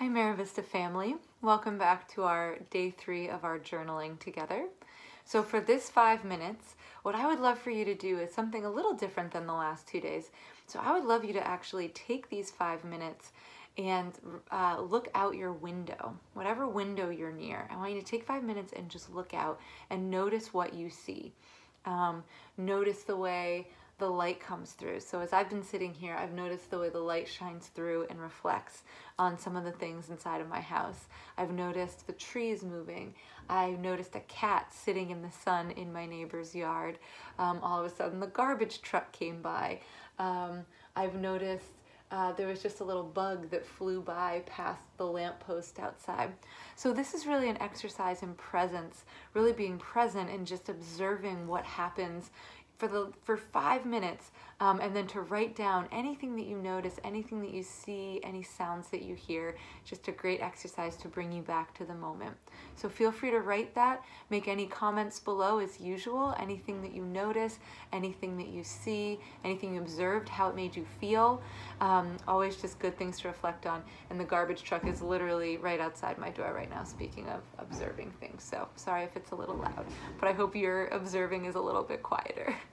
Hi Merrowvista family. Welcome back to our day three of our journaling together. So for this five minutes, what I would love for you to do is something a little different than the last two days. So I would love you to actually take these five minutes and uh, look out your window, whatever window you're near. I want you to take five minutes and just look out and notice what you see. Um, notice the way the light comes through. So as I've been sitting here, I've noticed the way the light shines through and reflects on some of the things inside of my house. I've noticed the trees moving. I've noticed a cat sitting in the sun in my neighbor's yard. Um, all of a sudden the garbage truck came by. Um, I've noticed uh, there was just a little bug that flew by past the lamppost outside. So this is really an exercise in presence, really being present and just observing what happens for the for five minutes um, and then to write down anything that you notice anything that you see any sounds that you hear just a great exercise to bring you back to the moment. So feel free to write that. Make any comments below as usual. Anything that you notice anything that you see anything you observed how it made you feel. Um, always just good things to reflect on. And the garbage truck is literally right outside my door right now speaking of observing things. So sorry if it's a little loud but I hope your observing is a little bit quieter